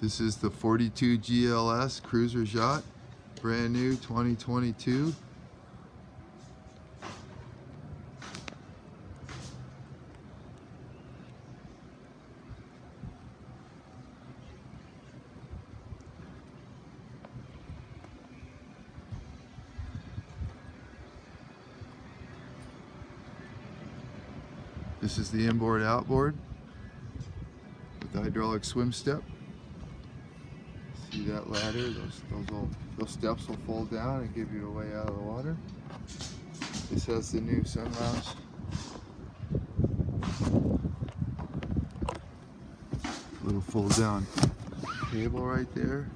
This is the 42 GLS Cruiser Yacht, brand new 2022. This is the inboard outboard with the hydraulic swim step. That ladder? Those those will, those steps will fold down and give you a way out of the water. This has the new sun lounge. Little fold down table right there.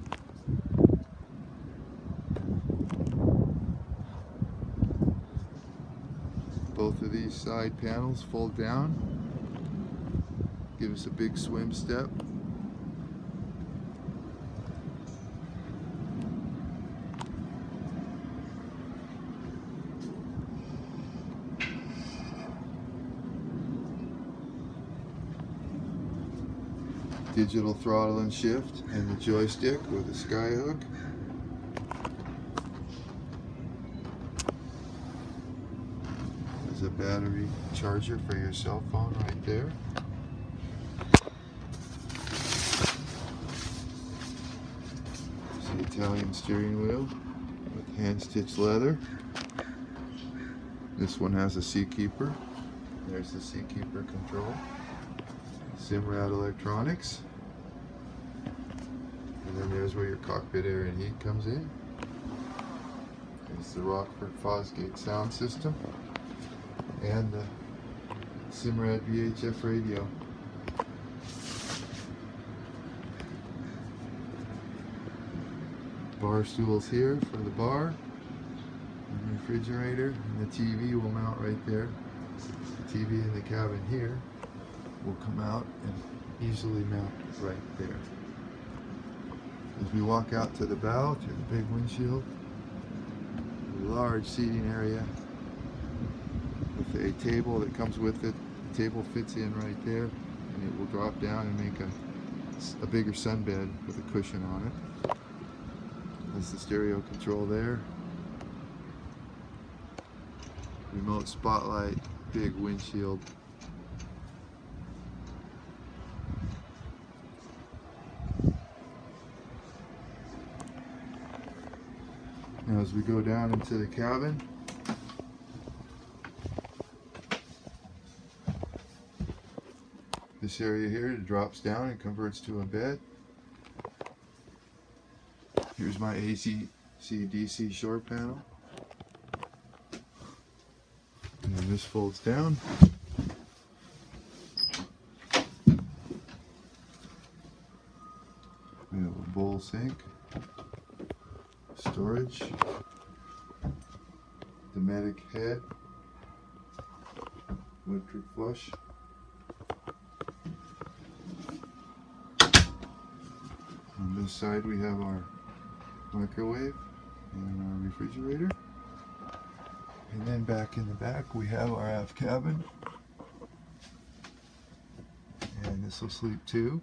Both of these side panels fold down. Give us a big swim step. Digital throttle and shift and the joystick with a skyhook. There's a battery charger for your cell phone right there. It's the Italian steering wheel with hand stitched leather. This one has a Seakeeper. There's the Seakeeper control. Simrad Electronics. And then there's where your cockpit air and heat comes in. There's the Rockford Fosgate sound system and the Simrad VHF radio. Bar stools here for the bar, and refrigerator, and the TV will mount right there. The TV in the cabin here will come out and easily mount right there. As we walk out to the bow, to the big windshield, large seating area with a table that comes with it. The table fits in right there and it will drop down and make a, a bigger sunbed with a cushion on it. That's the stereo control there. Remote spotlight, big windshield. As we go down into the cabin, this area here drops down and converts to a bed. Here's my AC DC shore panel. And then this folds down. We have a bowl sink, storage, Dometic head, electric flush. On this side we have our microwave and our refrigerator. And then back in the back we have our aft cabin. And this will sleep too.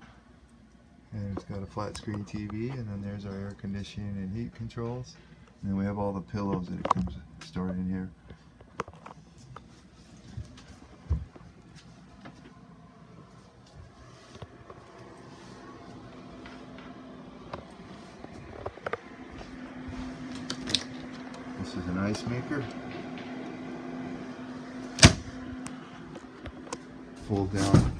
And it's got a flat screen TV and then there's our air conditioning and heat controls. And then we have all the pillows that it comes stored in here. This is an ice maker. Fold down.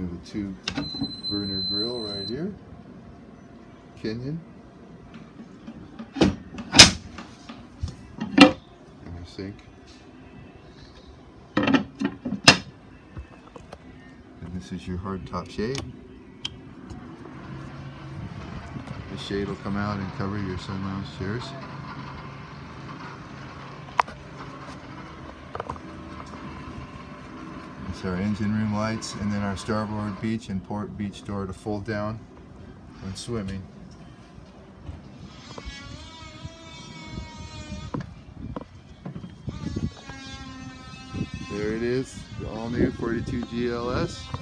We have two burner grill right here. Kenyon. And a sink. And this is your hard top shade. The shade will come out and cover your sun lounge chairs. Our engine room lights, and then our starboard beach and port beach door to fold down when swimming. There it is, the all new 42 GLS.